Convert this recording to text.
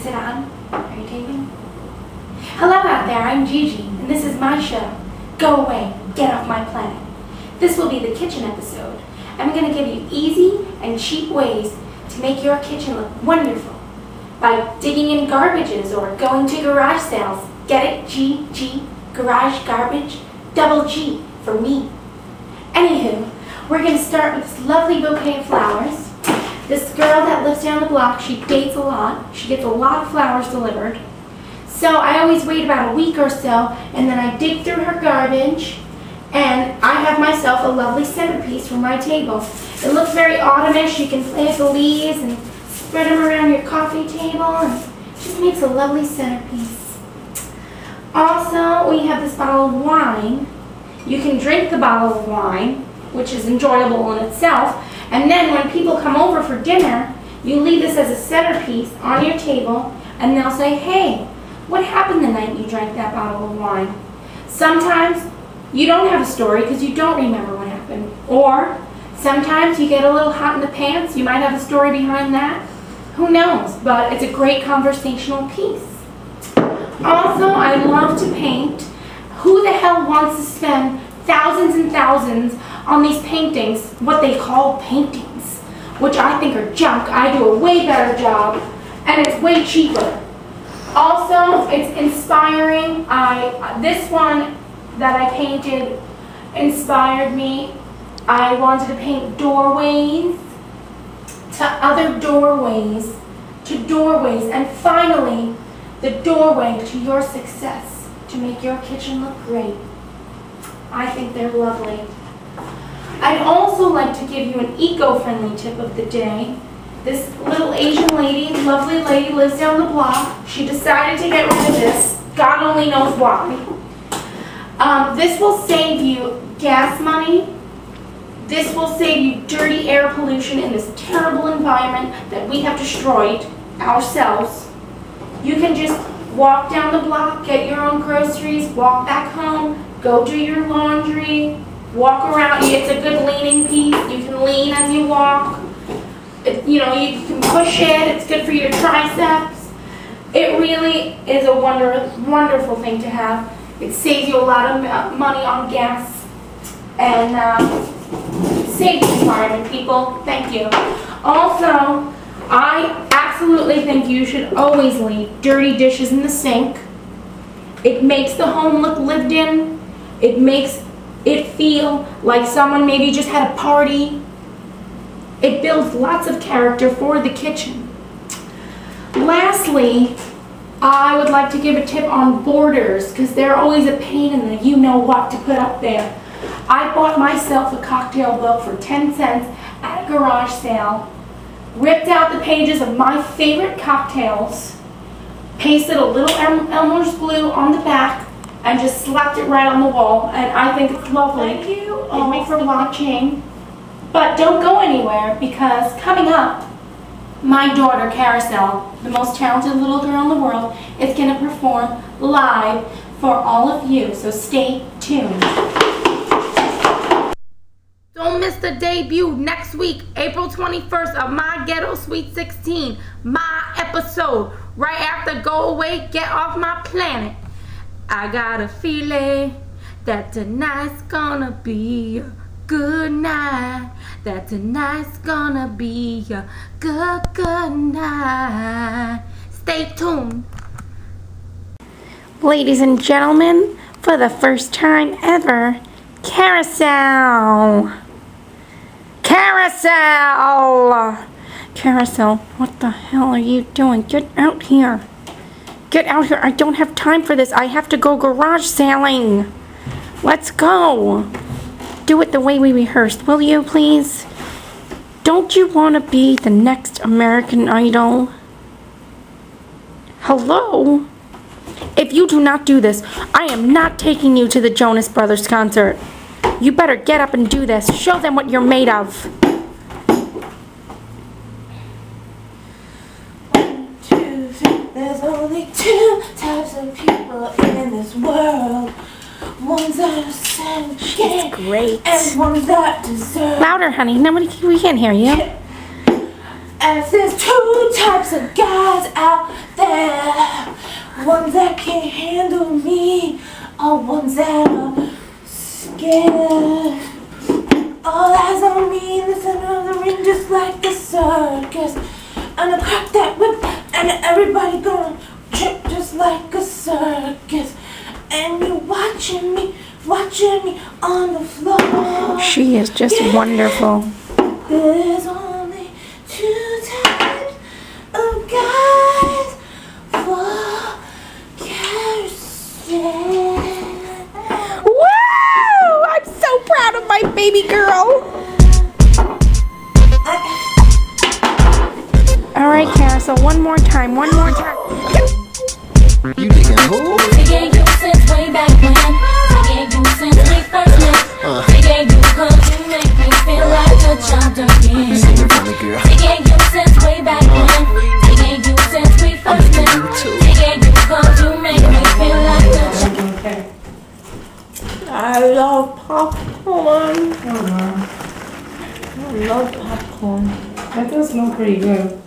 Is it on? Are you taping? Hello out there, I'm Gigi, and this is my show. Go away, get off my planet. This will be the kitchen episode. I'm going to give you easy and cheap ways to make your kitchen look wonderful by digging in garbages or going to garage sales. Get it? G, G, garage garbage, double G for me. Anywho, we're going to start with this lovely bouquet of flowers. This girl that lives down the block, she dates a lot. She gets a lot of flowers delivered. So I always wait about a week or so, and then I dig through her garbage, and I have myself a lovely centerpiece for my table. It looks very autumnish. You can plant the leaves and spread them around your coffee table, and just makes a lovely centerpiece. Also, we have this bottle of wine. You can drink the bottle of wine, which is enjoyable in itself, and then when people come over for dinner, you leave this as a centerpiece on your table, and they'll say, hey, what happened the night you drank that bottle of wine? Sometimes you don't have a story because you don't remember what happened. Or sometimes you get a little hot in the pants, you might have a story behind that. Who knows? But it's a great conversational piece. Also, I love to paint. Who the hell wants to spend thousands and thousands on these paintings, what they call paintings, which I think are junk. I do a way better job, and it's way cheaper. Also, it's inspiring. I This one that I painted inspired me. I wanted to paint doorways to other doorways, to doorways, and finally, the doorway to your success, to make your kitchen look great. I think they're lovely. I'd also like to give you an eco-friendly tip of the day. This little Asian lady, lovely lady, lives down the block. She decided to get rid of this. God only knows why. Um, this will save you gas money. This will save you dirty air pollution in this terrible environment that we have destroyed ourselves. You can just walk down the block, get your own groceries, walk back home, go do your laundry, walk around. It's a good leaning piece. You can lean as you walk. It, you know, you can push it. It's good for your triceps. It really is a wonder, wonderful thing to have. It saves you a lot of money on gas and uh, save the environment, people. Thank you. Also, I absolutely think you should always leave dirty dishes in the sink. It makes the home look lived in. It makes it feel like someone maybe just had a party it builds lots of character for the kitchen. Lastly, I would like to give a tip on borders because they're always a pain in the you know what to put up there. I bought myself a cocktail book for 10 cents at a garage sale, ripped out the pages of my favorite cocktails, pasted a little Elmer's glue on the back, and just slapped it right on the wall, and I think it's lovely. Thank you all for watching. But don't go anywhere because coming up, my daughter Karasell, the most talented little girl in the world, is going to perform live for all of you. So stay tuned. Don't miss the debut next week, April 21st of My Ghetto Sweet 16, my episode. Right after Go Away, Get Off My Planet. I got a feeling that tonight's gonna be a good night. That tonight's gonna be a good, good night. Stay tuned. Ladies and gentlemen, for the first time ever, Karasell. Karasell! Karasell, what the hell are you doing? Get out here. Get out here. I don't have time for this. I have to go garage sailing. Let's go do it the way we rehearsed, will you, please? Don't you want to be the next American Idol? Hello? If you do not do this, I am not taking you to the Jonas Brothers concert. You better get up and do this. Show them what you're made of. One, two, three. There's only two of people in this world. Ones that are so She's great. And ones that deserve. Louder, honey. Nobody, we can't hear you. And there's two types of guys out there. Ones that can handle me. All ones that are scared. All eyes on me in the center of the ring, just like a circus. And I crack that whip, and everybody gonna trip just like a circus. And you watching me, watching me on the floor. She is just wonderful. There's only two types of guys for carousel. Woo! I'm so proud of my baby girl. All right, Karasell, one more time, one more time. You digging who? Digging you since way back when. Digging you since we first met. Digging you 'cause you make me feel like a child again. Sing it for me, girl. Digging you since way back when. Digging you since we first met. Digging you 'cause you make me feel like a child. again. I love popcorn. Uh-huh. I love popcorn. That does smell pretty good.